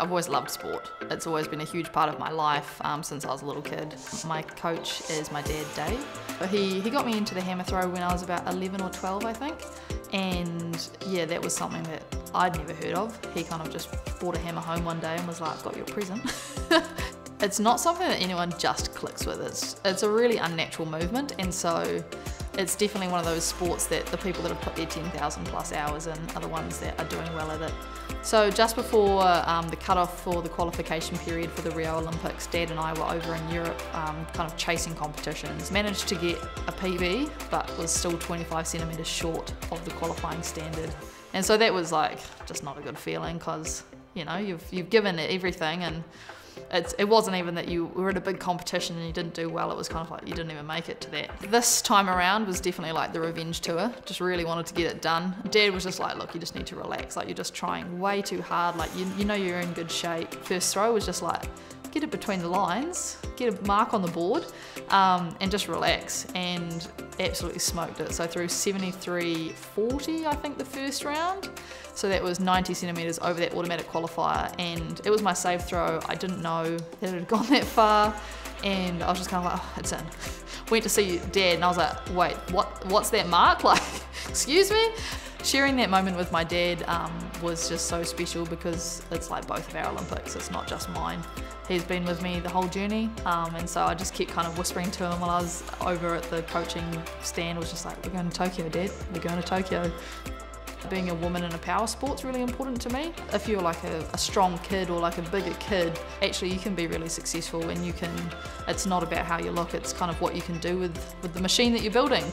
I've always loved sport. It's always been a huge part of my life um, since I was a little kid. My coach is my dad, Dave. He, he got me into the hammer throw when I was about 11 or 12, I think. And yeah, that was something that I'd never heard of. He kind of just brought a hammer home one day and was like, I've got your present. it's not something that anyone just clicks with. It's, it's a really unnatural movement. And so it's definitely one of those sports that the people that have put their 10,000 plus hours in are the ones that are doing well at it. So just before um, the cut-off for the qualification period for the Rio Olympics, Dad and I were over in Europe um, kind of chasing competitions. Managed to get a PB, but was still 25 centimetres short of the qualifying standard. And so that was like just not a good feeling because, you know, you've, you've given everything and it's, it wasn't even that you were at a big competition and you didn't do well, it was kind of like you didn't even make it to that. This time around was definitely like the revenge tour, just really wanted to get it done. Dad was just like, look, you just need to relax, like you're just trying way too hard, like you, you know you're in good shape. First throw was just like, get it between the lines, get a mark on the board, um, and just relax. And absolutely smoked it. So threw 73.40, I think, the first round. So that was 90 centimetres over that automatic qualifier. And it was my save throw. I didn't know that it had gone that far. And I was just kind of like, oh, it's in. Went to see dad and I was like, wait, what? what's that mark? Like, excuse me? Sharing that moment with my dad um, was just so special because it's like both of our Olympics, it's not just mine. He's been with me the whole journey, um, and so I just kept kind of whispering to him while I was over at the coaching stand, was just like, we're going to Tokyo, Dad, we're going to Tokyo. Being a woman in a power sport's really important to me. If you're like a, a, strong kid or like a bigger kid, actually you can be really successful and you can, it's not about how you look, it's kind of what you can do with, with the machine that you're building.